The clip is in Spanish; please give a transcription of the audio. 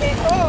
de todo.